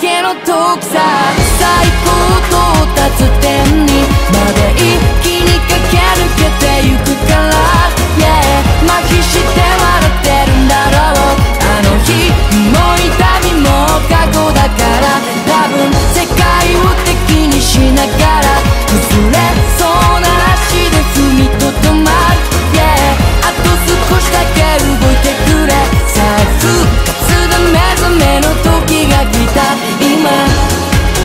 けの遠くさ